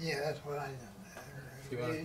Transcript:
Yeah, that's what I done.